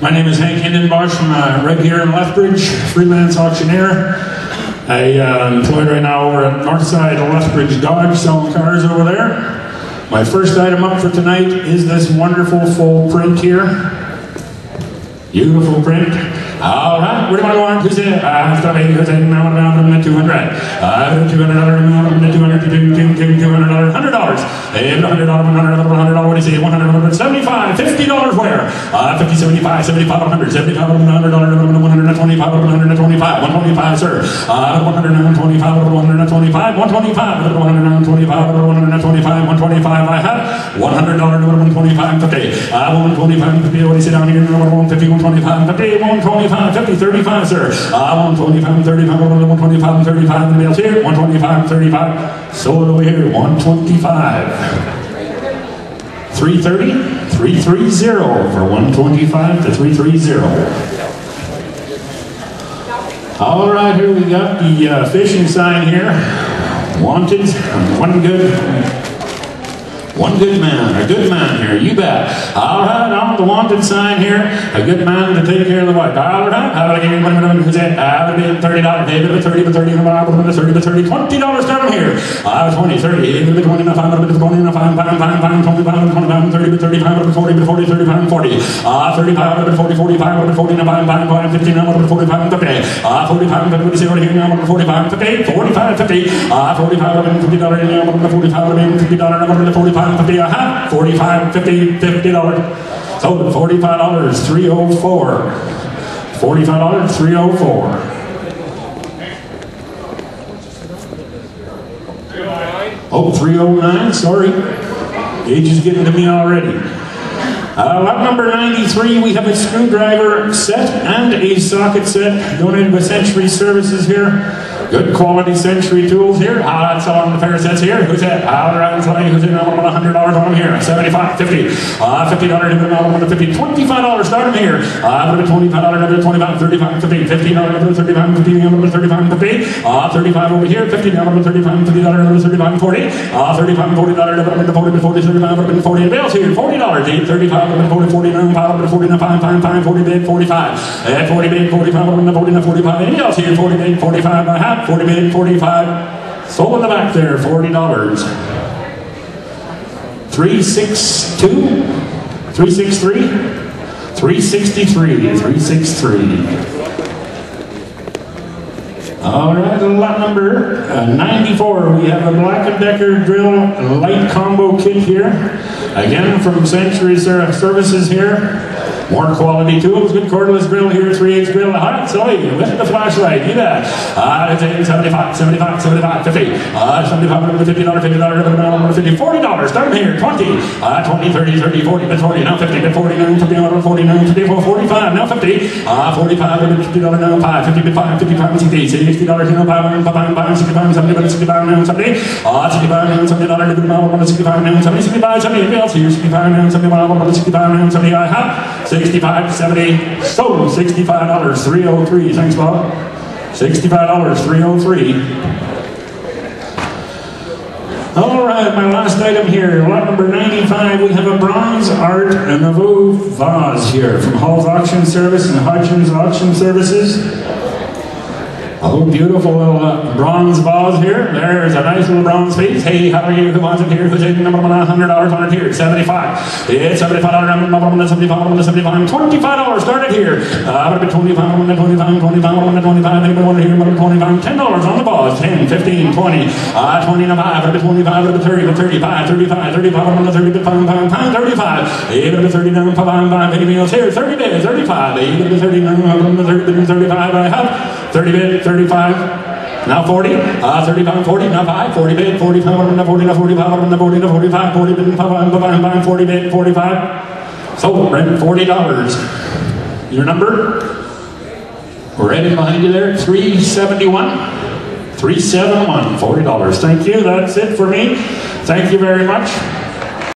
My name is Henk Indenbosch from uh, right here in Lethbridge, freelance auctioneer. I uh, employed right now over at Northside Lethbridge Dodge, selling cars over there. My first item up for tonight is this wonderful full print here. Beautiful print. All right, where do I want? Who's it? Uh, stop it. Who's it? Now I'm at 200. Uh, 200 dollars. I'm at 200. 200 dollars. 100 dollars. And 100 dollars. 100 100 dollars. What do you say? 100 75 50 dollars where? Uh, 50 75 75 100 75 100 dollars. 125 125 125 sir. Uh, 125 125 125 125 125 125 I have 100 dollars. 125 50. Uh, 125 50. What do you say down here? 150 125 50 125 50 35 sir. Uh, 125 35 125 35 the mail's here. 125 35 sold over here. 125 330 330 for 125 to 330. All right, here we got the uh, fishing sign here. Wanted, one good, one good man, a good man here, you bet. All right, I'm the wanted sign here, a good man to take care of the wife. All right, I would give you one minute, I would be a thirty dollars, David, a thirty, a thirty, a thirty, a thirty, twenty dollars down here. I was twenty, thirty, eighty, but twenty, five, but twenty, five, five, five, five, twenty, five, twenty, five, thirty, a thirty, five, but forty, but forty, thirty, five, forty. Ah, thirty, five, but forty, forty, five, but forty, five, five, five, fifteen, but forty, five, fifty. Ah, forty, five, but forty, zero, here, but forty, five, fifty, forty, five, fifty. Ah, forty, five, but fifty, dollar, here, but forty, five, but fifty, dollar, but forty, five. 25, 50, uh -huh, 45, 50, 50 dollars. So forty-five dollars, three oh four. Forty-five dollars, three oh four. Oh, 309, sorry. Age is getting to me already. Uh, lot number 93, we have a screwdriver set and a socket set donated by Century Services here. Good quality Century tools here. Ah, that's on the pair of sets here. Who's that? Ah, around 20. Who's in? I'm $100 on them here. 75 50 Ah, $50 dividend on them. 50 $25 start them here. Uh, $25 dividend 25 35 50 $50 dividend 35 50 number 35 50 Ah, 35 over here. 50 down number 35 50 $35 35 40 Ah, 35 $40 dividend 40 40 35 dividend 40 and bills here. $40 35 dividend 40 49 5 49 5 5 5 40 bid 45 at 40 bid 45 dividend 40 45 anything else here 40 bid 45 I have 40 bid 45 sold in the back there $40 362 363 363 363 all right, lot number uh, 94, we have a Black & Decker drill light combo kit here. Again, from Century Services here. More quality tools, good cordless drill here, 3 8 drill, hot silly, with the flashlight, you bet. Uh, it's 75, 75, 75, 50, uh, 75, $50, $50, $50, $50, $40, start here, 20, uh, 20, 30, 30, 40, but 40, now 50, but 49, 50, 49, 54, 45, now 50, uh, 45, $50, now 5, 50, but 5, 55, 60, 60, $60, now 5, 5, 5, 65, 70, 65, now 70, uh, 65, now 70, $70, now 65, now 70, 65, 70, anything else here, 65, now 70, 65, now 70, I have, 65, 70, sold $65, 303. Thanks, Bob. $65, 303. All right, my last item here, lot number 95, we have a bronze art Nouveau vase here from Hall's Auction Service and Hodgins Auction Services. Oh, beautiful little uh, bronze vase here. There's a nice little bronze piece. Hey, how are you? Who wants it here? Who's taking number $100 on it here? 75 It's $75, number 75 75 $25 started here. Uh, but 25 25 25 25 Anybody want to hear number 25 $10 on the vase. 10 15 20 uh, 25 25 30 35 35 35 30 35 35 even 39 5 anything else here? 30 bid 35 even 39 30 35 I have 30 bid 35, now 40, uh, 35, 40, now 5, 40 bid, 45, now 40, now 45, now 40, now 45, 40 bid, 45, 40 bid, 45. So, rent $40. Your number? Right in behind you there, 371. 371, $40. Thank you, that's it for me. Thank you very much.